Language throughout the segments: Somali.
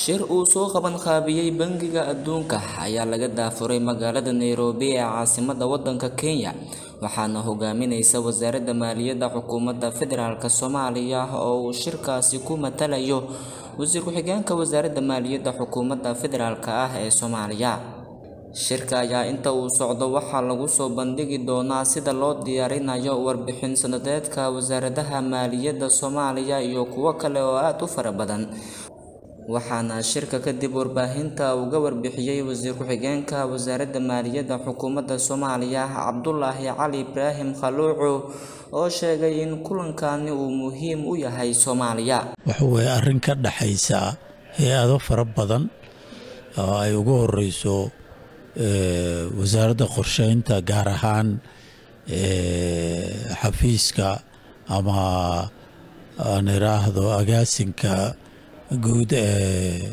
shir uu soo qaban qaabiyey bangiga adduunka ayaa laga daafuray magaalada nairobi ee caasimadda waddanka kenya waxaana hogaaminaysa wasaaradda maaliyadda xukuumadda federaalk soomaaliya oo uu shirkaasi ku matalayo wasiir ku-xigeenka wasaaradda maaliyadda xukuumadda federaalk ah ee soomaaliya. Shirka ayaa inta uu socdo waxaa lagu soo bandhigi doonaa sida loo diyaarinayo warbixin sanadeedka wasaaradaha maaliyadda soomaaliya iyo kuwo kale oo aada u fara badan waxaana shirka kadib warbaahinta uga warbixiyey wasiir ku-xigeenka wasaaradda maaliyadda xukuumadda soomaaliya cabdulaahi cali ibraahim khaluucu oo sheegay in kulankani uu muhiim u yahay soomaaliya. Waxa weeye arrin ka dhexaysa hay'ado fara badan oo ay ugu horeyso wasaaradda qorsheynta gaar ahaan xafiiska ama aan iraahdo agaasinka guud ee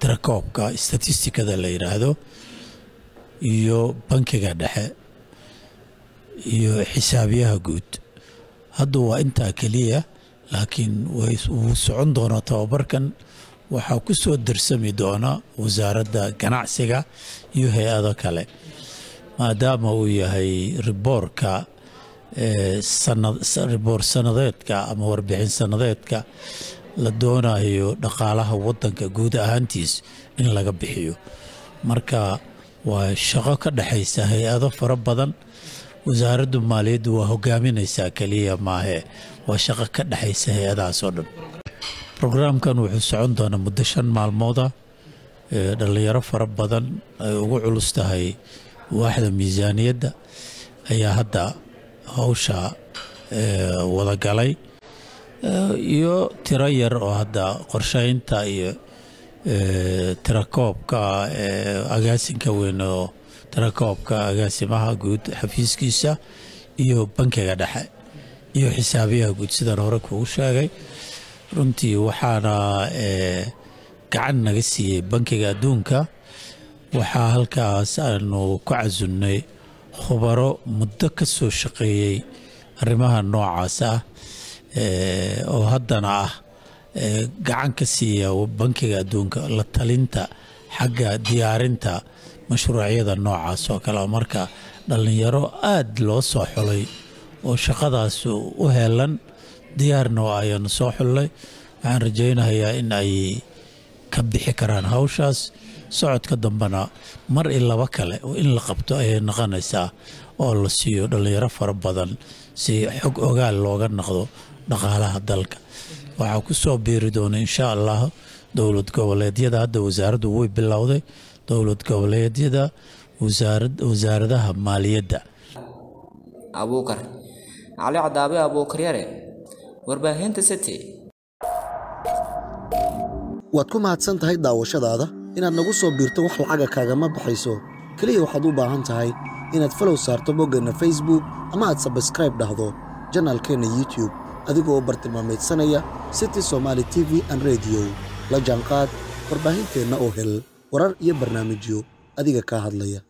tirakoobka statistikada la yidhaahdo iyo bankiga dhexe iyo xisaabiyaha guud. Hadda waa intaa keliya laakiin wuu socon doonaa tababarkan. Waxaa ku soo darsami doona wasaaradda ganacsiga iyo hay'ado kale maadaama uu yahay riboorka riboor sanadeedka ama warbixin sanadeedka la doonayo dhaqaalaha wadanka guud ahaantiis in laga bixiyo. Marka waa shaqo ka dhexaysa hay'ado fara badan. Wasaaraddu maaliyaddu waa hogaaminaysaa keliya maahe waa shaqo ka dhexaysa hay'adahaas oo dhan. Brograamkan wuxuu socon doonaa muddo shan maalmooda dhalinyaro fara badan ay ugu culus tahay waaxda miisaaniyadda. Ayaa hadda hawsha wadagalay iyo tiro yar oo hadda qorsheynta iyo tirakoobka agaasinka weyn oo tirakoobka agaasimaha guud xafiiskiisa iyo bankiga dhexe iyo xisaabiyaha guud sidaan hore kuugu sheegay. Runtii waxaana gacan naga siiyey bankiga adduunka. Waxaa halkaas aanu ku casunnay khubaro muddo ka soo shaqeeyey arrimaha noocaas ah oo haddana ah gacan ka siiya bankiga adduunka la talinta xagga diyaarinta mashruucyada noocaas oo kale. Marka dhallinyaro aada loo soo xulay oo shaqadaas u helan diyaarna oo ayaanu soo xullay. Waxaan rajaynayaa in ay ka bixi karaan hawshaas. Socodka dambena mar i laba kale in la qabto ayay noqonaysaa oo la siiyo dhallinyaro fara badan si xog ogaal looga noqdo dhaqaalaha dalka. Waxaa ku soo biiri doona insha allah dowlad goboleedyada hadda wasaaraddu way bilowday. Dowlad goboleedyada wasaaradaha maaliyadda. Abuukar. Cali cadaabe abuukar yare. Warbaahinta city. Waad ku mahadsan tahay daawashadaada. Inaad nagu soo biirto wax lacaga kaagama baxayso. Keliya waxaad u baahan tahay inaad falow saarto boggeenna facebook ama aad sabskraib dhahdo janaalkeenna youtub adigoo bartilmaameedsanaya city somaali t v an rediyo la jaanqaad warbaahinteenna oo hel warar iyo barnaamijyo adiga kaa hadlaya